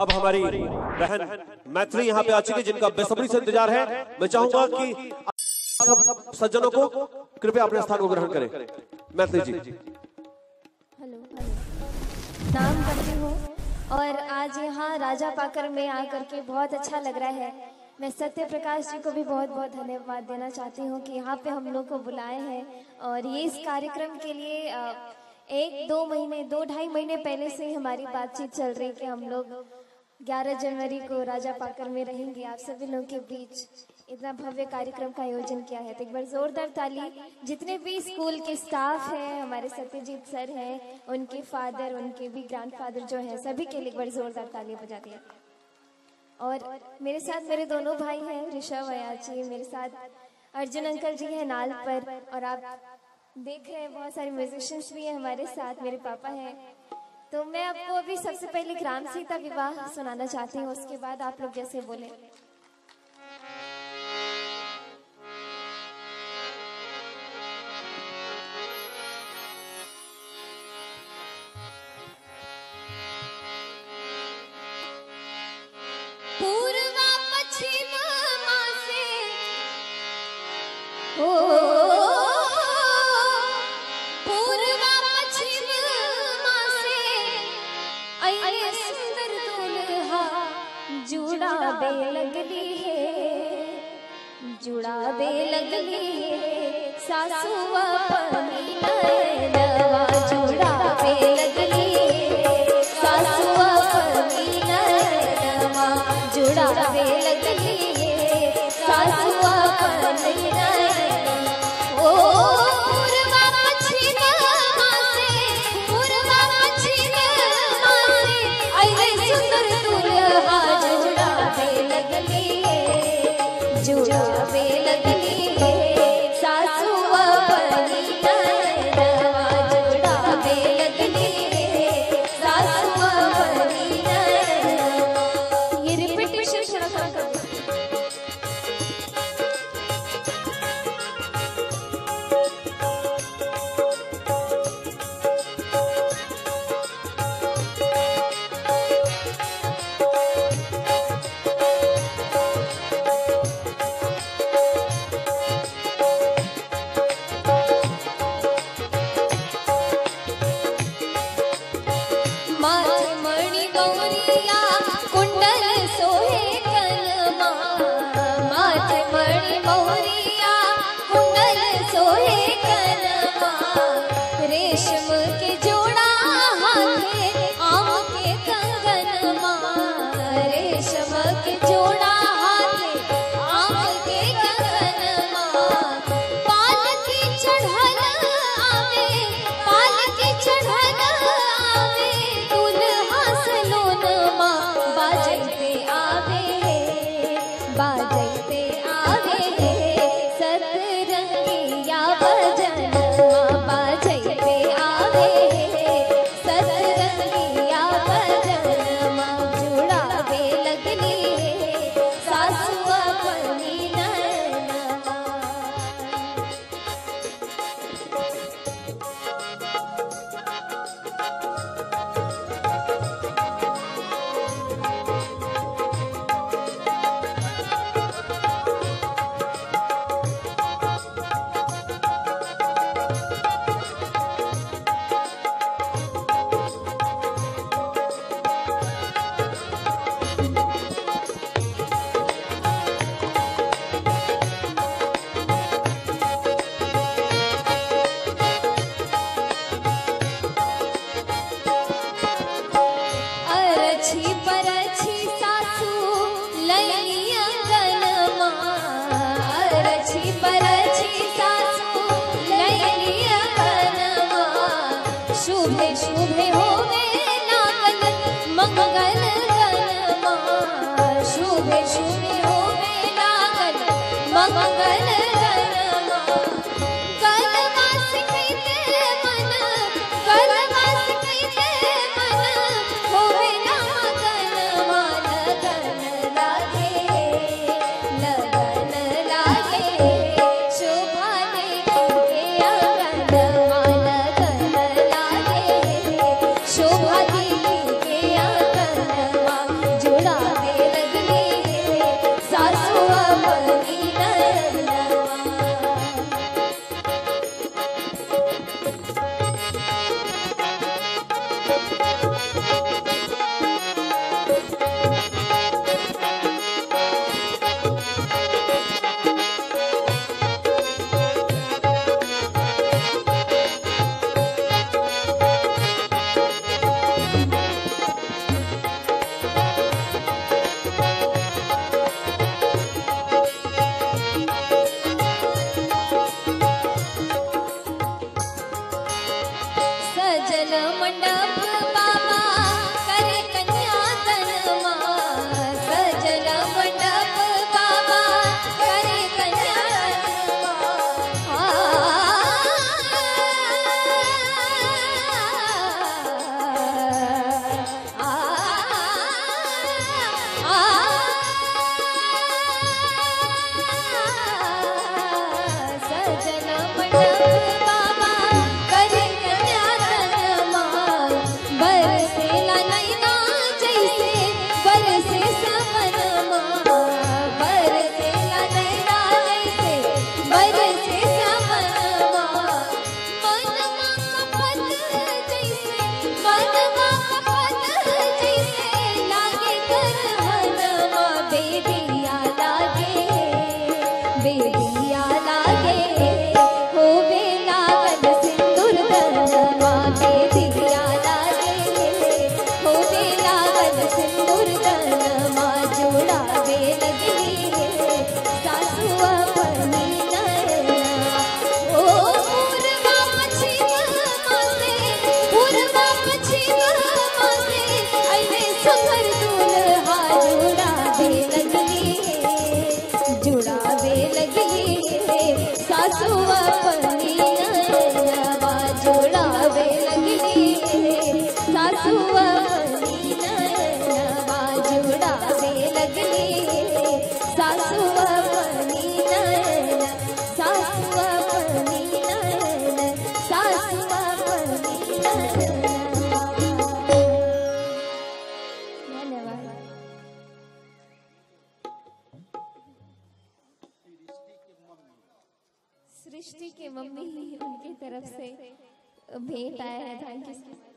अब हमारी बहन मैथिली यहाँ पे आ चुकी है, जिनका बेसब्री से इंतज़ार है। मैं चाहूँगा कि सब सज्जनों को कृपया अपने स्थान को ग्रहण करें। मैथिली जी। हेलो नाम करती हूँ और आज यहाँ राजा पाकर में आकर के बहुत अच्छा लग रहा है। मैं सत्य प्रकाश जी को भी बहुत बहुत धन्यवाद देना चाहती हूँ कि यहाँ पे हम लोग को बुलाए हैं और ये इस कार्यक्रम के लिए एक, दो महीने, दो ढाई महीने पहले से ही हमारी बातचीत चल रही कि हम लोग 11 जनवरी को राजा पाकर में रहेंगे आप सभी लोगों के बीच। इतना भव्य कार्यक्रम का आयोजन किया है। तो एक बार जोरदार ताली। जितने भी स्कूल के स्टाफ हैं, हमारे सत्यजीत सर हैं, उनके फादर, उनके भी ग्रैंडफादर जो हैं, सभी के लिए एक बार जोरदार ताली बजा दिया और मेरे साथ मेरे दोनों भाई हैं, ऋषभ अयाची, मेरे साथ अर्जुन अंकल जी हैं नाल पर। और आप देख रहे हैं, बहुत सारे म्यूजिशियंस भी हैं हमारे साथ। मेरे पापा हैं। आपको अभी सबसे पहले ग्राम सीता विवाह सुनाना चाहती हूँ, उसके बाद आप लोग जैसे बोले। अये सुंदर जुड़ा बे लगली है जुड़ा बे लगली है सासू अपनी सोहे कलमा लक्ष्मी हो भूमि मंगल सृष्टि के मम्मी उनकी तरफ़ से भेंट आया है थैंक यू